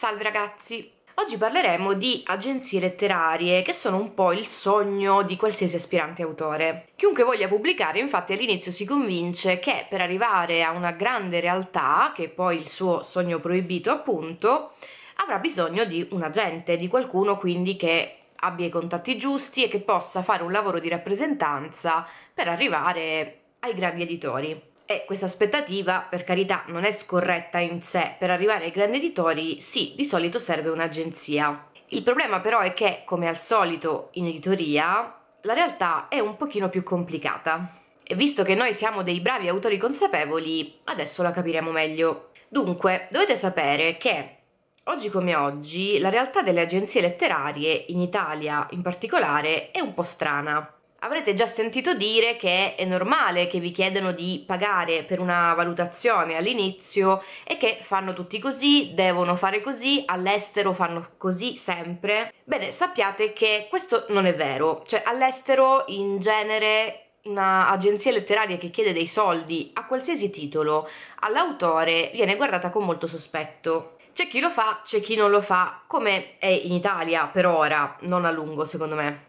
Salve ragazzi! Oggi parleremo di agenzie letterarie che sono un po' il sogno di qualsiasi aspirante autore. Chiunque voglia pubblicare infatti all'inizio si convince che per arrivare a una grande realtà, che è poi il suo sogno proibito appunto, avrà bisogno di un agente, di qualcuno quindi che abbia i contatti giusti e che possa fare un lavoro di rappresentanza per arrivare ai grandi editori. E questa aspettativa, per carità, non è scorretta in sé. Per arrivare ai grandi editori, sì, di solito serve un'agenzia. Il problema però è che, come al solito in editoria, la realtà è un pochino più complicata. E visto che noi siamo dei bravi autori consapevoli, adesso la capiremo meglio. Dunque, dovete sapere che oggi come oggi la realtà delle agenzie letterarie, in Italia in particolare, è un po' strana avrete già sentito dire che è normale che vi chiedano di pagare per una valutazione all'inizio e che fanno tutti così, devono fare così, all'estero fanno così sempre. Bene, sappiate che questo non è vero, cioè all'estero in genere un'agenzia letteraria che chiede dei soldi a qualsiasi titolo all'autore viene guardata con molto sospetto. C'è chi lo fa, c'è chi non lo fa, come è in Italia per ora, non a lungo secondo me.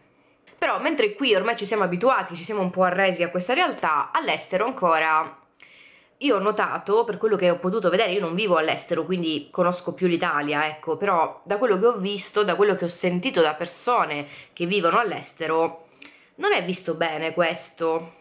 Però mentre qui ormai ci siamo abituati, ci siamo un po' arresi a questa realtà, all'estero ancora io ho notato, per quello che ho potuto vedere, io non vivo all'estero, quindi conosco più l'Italia, ecco, però da quello che ho visto, da quello che ho sentito da persone che vivono all'estero, non è visto bene questo.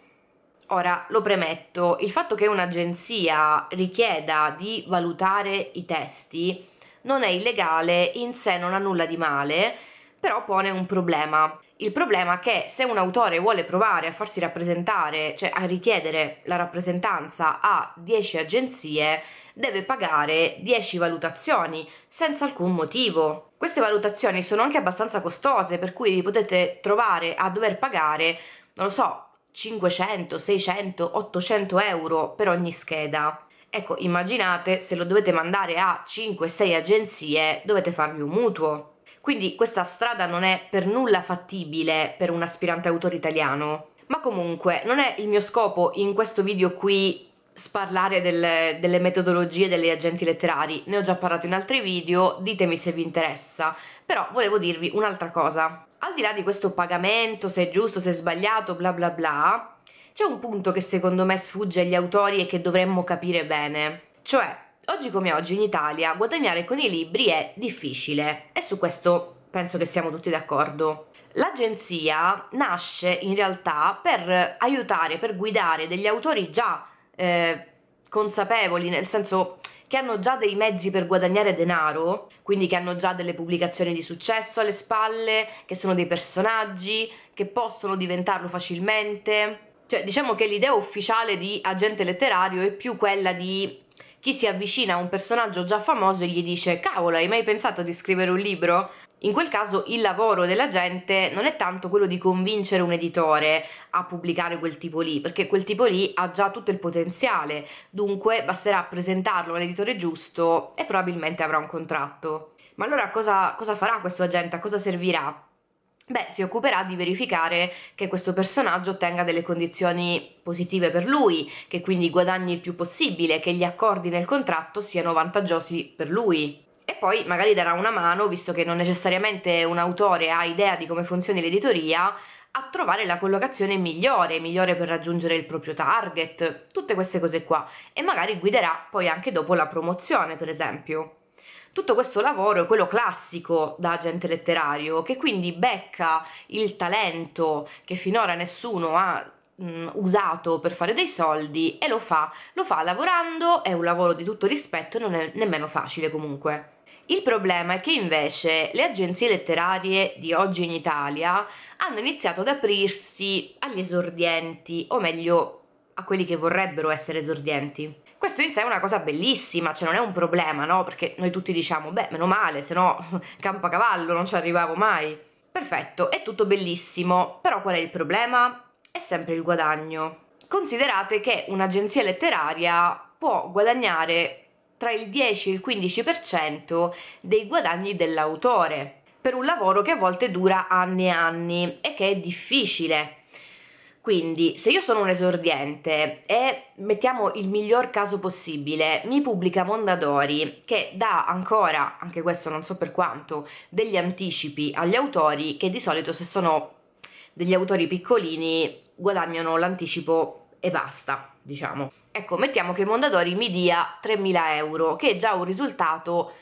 Ora, lo premetto, il fatto che un'agenzia richieda di valutare i testi non è illegale, in sé non ha nulla di male, però pone un problema. Il problema è che se un autore vuole provare a farsi rappresentare, cioè a richiedere la rappresentanza a 10 agenzie, deve pagare 10 valutazioni senza alcun motivo. Queste valutazioni sono anche abbastanza costose, per cui vi potete trovare a dover pagare, non lo so, 500, 600, 800 euro per ogni scheda. Ecco, immaginate se lo dovete mandare a 5-6 agenzie, dovete farvi un mutuo quindi questa strada non è per nulla fattibile per un aspirante autore italiano. Ma comunque non è il mio scopo in questo video qui sparlare delle, delle, metodologie degli agenti letterari, ne ho già parlato in altri video, ditemi se vi interessa, però volevo dirvi un'altra cosa. Al di là di questo pagamento, se è giusto, se è sbagliato, bla bla bla, c'è un punto che secondo me sfugge agli autori e che dovremmo capire bene, cioè oggi come oggi in Italia guadagnare con i libri è difficile e su questo penso che siamo tutti d'accordo. L'agenzia nasce in realtà per aiutare, per guidare degli autori già eh, consapevoli, nel senso che hanno già dei mezzi per guadagnare denaro, quindi che hanno già delle pubblicazioni di successo alle spalle, che sono dei personaggi, che possono diventarlo facilmente. Cioè, diciamo che l'idea ufficiale di agente letterario è più quella di chi si avvicina a un personaggio già famoso e gli dice cavolo hai mai pensato di scrivere un libro? In quel caso il lavoro della gente non è tanto quello di convincere un editore a pubblicare quel tipo lì, perché quel tipo lì ha già tutto il potenziale, dunque basterà presentarlo all'editore giusto e probabilmente avrà un contratto. Ma allora cosa, cosa farà questo agente? A cosa servirà? Beh, si occuperà di verificare che questo personaggio ottenga delle condizioni positive per lui, che quindi guadagni il più possibile, che gli accordi nel contratto siano vantaggiosi per lui. E poi magari darà una mano, visto che non necessariamente un autore ha idea di come funzioni l'editoria, a trovare la collocazione migliore, migliore per raggiungere il proprio target, tutte queste cose qua. E magari guiderà poi anche dopo la promozione, per esempio. Tutto questo lavoro è quello classico da agente letterario, che quindi becca il talento che finora nessuno ha mh, usato per fare dei soldi e lo fa, lo fa lavorando, è un lavoro di tutto rispetto e non è nemmeno facile comunque. Il problema è che invece le agenzie letterarie di oggi in Italia hanno iniziato ad aprirsi agli esordienti, o meglio a quelli che vorrebbero essere esordienti. Questo in sé è una cosa bellissima, cioè non è un problema, no? Perché noi tutti diciamo, beh, meno male, se no campo a cavallo, non ci arrivavo mai. Perfetto, è tutto bellissimo, però qual è il problema? È sempre il guadagno. Considerate che un'agenzia letteraria può guadagnare tra il 10 e il 15% dei guadagni dell'autore per un lavoro che a volte dura anni e anni e che è difficile Quindi, se io sono un esordiente e mettiamo il miglior caso possibile, mi pubblica Mondadori che dà ancora, anche questo non so per quanto, degli anticipi agli autori che di solito se sono degli autori piccolini guadagnano l'anticipo e basta, diciamo. Ecco, mettiamo che Mondadori mi dia 3.000 euro, che è già un risultato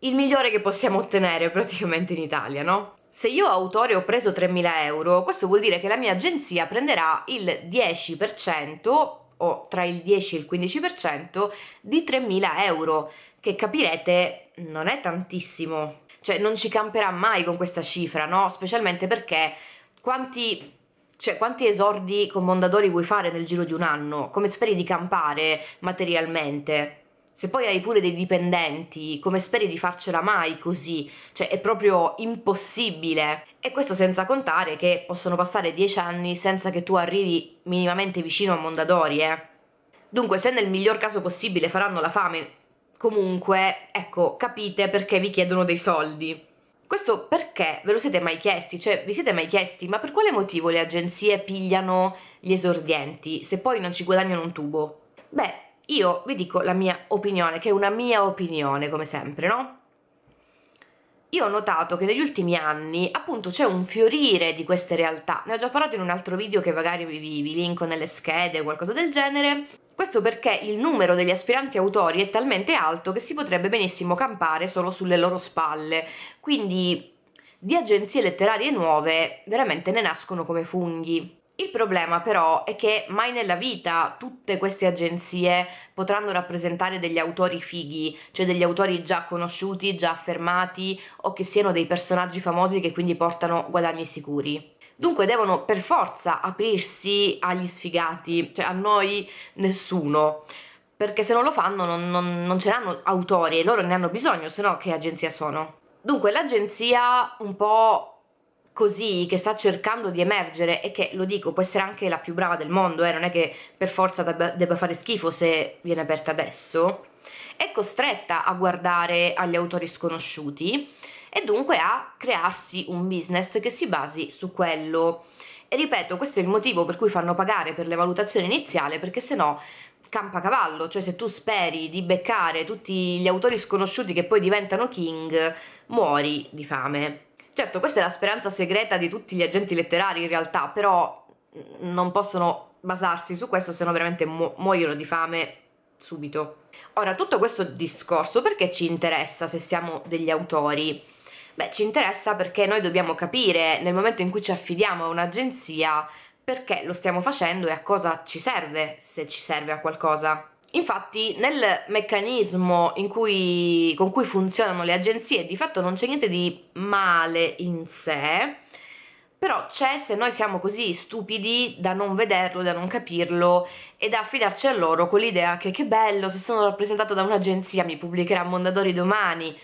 il migliore che possiamo ottenere praticamente in Italia, no? Se io autore ho preso 3.000 euro, questo vuol dire che la mia agenzia prenderà il 10% o tra il 10 e il 15% di 3.000 euro, che capirete non è tantissimo. Cioè non ci camperà mai con questa cifra, no? Specialmente perché quanti cioè, quanti esordi con Mondadori vuoi fare nel giro di un anno? Come speri di campare materialmente? Se poi hai pure dei dipendenti, come speri di farcela mai così? Cioè, è proprio impossibile. E questo senza contare che possono passare dieci anni senza che tu arrivi minimamente vicino a Mondadori, eh. Dunque, se nel miglior caso possibile faranno la fame, comunque, ecco, capite perché vi chiedono dei soldi. Questo perché ve lo siete mai chiesti? Cioè, vi siete mai chiesti, ma per quale motivo le agenzie pigliano gli esordienti se poi non ci guadagnano un tubo? Beh, io vi dico la mia opinione, che è una mia opinione, come sempre, no? Io ho notato che negli ultimi anni, appunto, c'è un fiorire di queste realtà. Ne ho già parlato in un altro video che magari vi, vi linko nelle schede o qualcosa del genere. Questo perché il numero degli aspiranti autori è talmente alto che si potrebbe benissimo campare solo sulle loro spalle, quindi di agenzie letterarie nuove veramente ne nascono come funghi. Il problema però è che mai nella vita tutte queste agenzie potranno rappresentare degli autori fighi, cioè degli autori già conosciuti, già affermati o che siano dei personaggi famosi che quindi portano guadagni sicuri. Dunque devono per forza aprirsi agli sfigati, cioè a noi nessuno, perché se non lo fanno non, non, non ce l'hanno autori e loro ne hanno bisogno, se no che agenzia sono? Dunque l'agenzia un po' così, che sta cercando di emergere e che, lo dico, può essere anche la più brava del mondo, eh, non è che per forza debba, debba fare schifo se viene aperta adesso, è costretta a guardare agli autori sconosciuti e dunque a crearsi un business che si basi su quello. E ripeto, questo è il motivo per cui fanno pagare per le valutazioni iniziali, perché se no campa cavallo, cioè se tu speri di beccare tutti gli autori sconosciuti che poi diventano king, muori di fame. Certo, questa è la speranza segreta di tutti gli agenti letterari in realtà, però non possono basarsi su questo, se no veramente mu muoiono di fame subito. Ora, tutto questo discorso perché ci interessa se siamo degli autori? Beh, ci interessa perché noi dobbiamo capire nel momento in cui ci affidiamo a un'agenzia perché lo stiamo facendo e a cosa ci serve, se ci serve a qualcosa. Infatti nel meccanismo cui, con cui funzionano le agenzie di fatto non c'è niente di male in sé, però c'è se noi siamo così stupidi da non vederlo, da non capirlo e da affidarci a loro con l'idea che che bello, se sono rappresentato da un'agenzia mi pubblicherà Mondadori domani.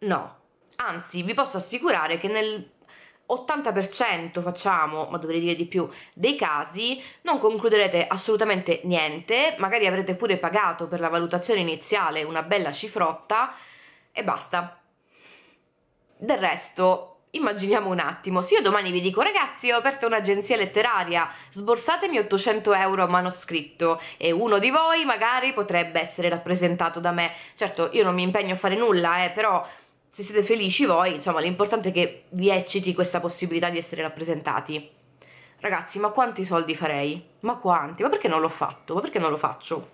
No, anzi vi posso assicurare che nel 80% facciamo, ma dovrei dire di più, dei casi non concluderete assolutamente niente, magari avrete pure pagato per la valutazione iniziale una bella cifrotta e basta. Del resto, immaginiamo un attimo, se io domani vi dico ragazzi ho aperto un'agenzia letteraria, sborsatemi 800 euro a manoscritto e uno di voi magari potrebbe essere rappresentato da me. Certo, io non mi impegno a fare nulla, eh, però se siete felici voi, insomma, l'importante è che vi ecciti questa possibilità di essere rappresentati. Ragazzi, ma quanti soldi farei? Ma quanti? Ma perché non l'ho fatto? Ma perché non lo faccio?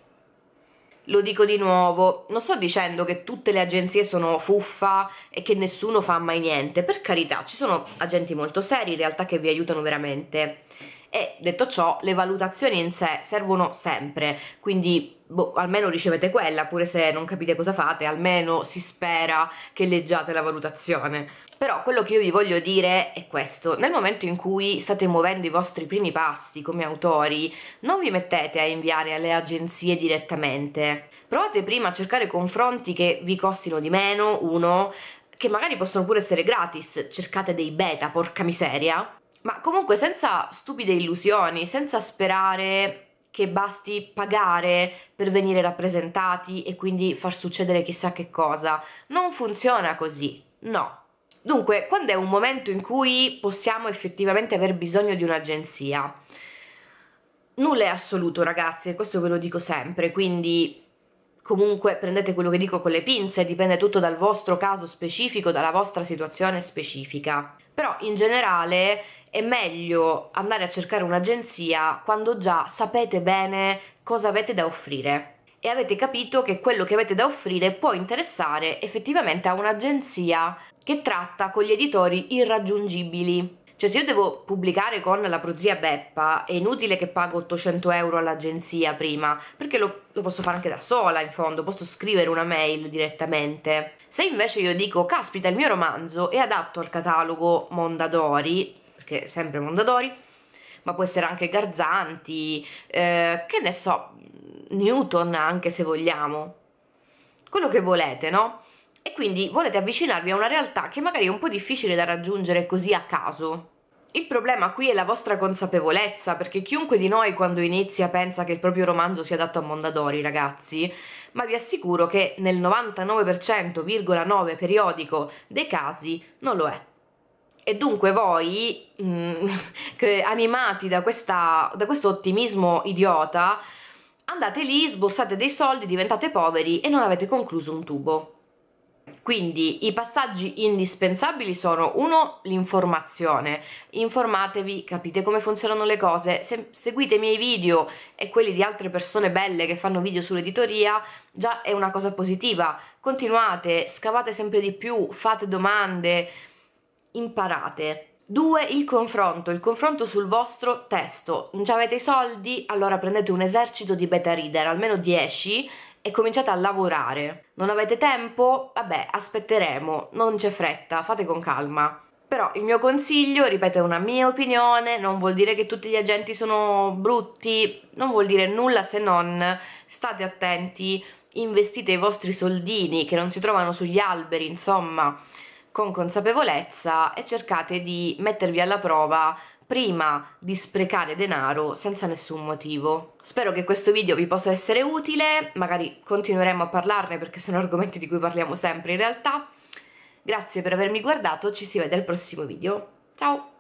Lo dico di nuovo, non sto dicendo che tutte le agenzie sono fuffa e che nessuno fa mai niente, per carità, ci sono agenti molto seri in realtà che vi aiutano veramente e detto ciò le valutazioni in sé servono sempre. Quindi boh, almeno ricevete quella pure se non capite cosa fate almeno si spera che leggiate la valutazione. Però quello che io vi voglio dire è questo, nel momento in cui state muovendo i vostri primi passi come autori, non vi mettete a inviare alle agenzie direttamente. Provate prima a cercare confronti che vi costino di meno, uno, che magari possono pure essere gratis, cercate dei beta, porca miseria, ma comunque senza stupide illusioni, senza sperare che basti pagare per venire rappresentati e quindi far succedere chissà che cosa. Non funziona così, no. Dunque, quando è un momento in cui possiamo effettivamente aver bisogno di un'agenzia? nulla è assoluto ragazzi, questo ve lo dico sempre, quindi comunque prendete quello che dico con le pinze, dipende tutto dal vostro caso specifico, dalla vostra situazione specifica. Però in generale è meglio andare a cercare un'agenzia quando già sapete bene cosa avete da offrire e avete capito che quello che avete da offrire può interessare effettivamente a un'agenzia che tratta con gli editori irraggiungibili. Cioè se io devo pubblicare con la prozia Beppa è inutile che pago 800 euro all'agenzia prima, perché lo, lo, posso fare anche da sola in fondo, posso scrivere una mail direttamente. Se invece io dico, caspita il mio romanzo è adatto al catalogo Mondadori, è sempre Mondadori, ma può essere anche Garzanti, eh, che ne so, Newton anche se vogliamo, quello che volete, no? e quindi volete avvicinarvi a una realtà che magari è un po' difficile da raggiungere così a caso. Il problema qui è la vostra consapevolezza, perché chiunque di noi quando inizia pensa che il proprio romanzo sia adatto a Mondadori, ragazzi, ma vi assicuro che nel 99,9 periodico dei casi non lo è. E dunque voi, mm, animati da, questa, da questo ottimismo idiota, andate lì, sborsate dei soldi, diventate poveri e non avete concluso un tubo. Quindi i passaggi indispensabili sono uno l'informazione, informatevi, capite come funzionano le cose, se seguite i miei video e quelli di altre persone belle che fanno video sull'editoria già è una cosa positiva, continuate, scavate sempre di più, fate domande, imparate. Due, il confronto, il confronto sul vostro testo. Non avete i soldi? Allora prendete un esercito di beta reader, almeno 10, e cominciate a lavorare. Non avete tempo? Vabbè, aspetteremo, non c'è fretta, fate con calma. Però il mio consiglio, ripeto, è una mia opinione, non vuol dire che tutti gli agenti sono brutti, non vuol dire nulla se non state attenti, investite i vostri soldini che non si trovano sugli alberi, insomma, con consapevolezza e cercate di mettervi alla prova prima di sprecare denaro senza nessun motivo. Spero che questo video vi possa essere utile, magari continueremo a parlarne perché sono argomenti di cui parliamo sempre in realtà. Grazie per avermi guardato, ci si vede al prossimo video. Ciao!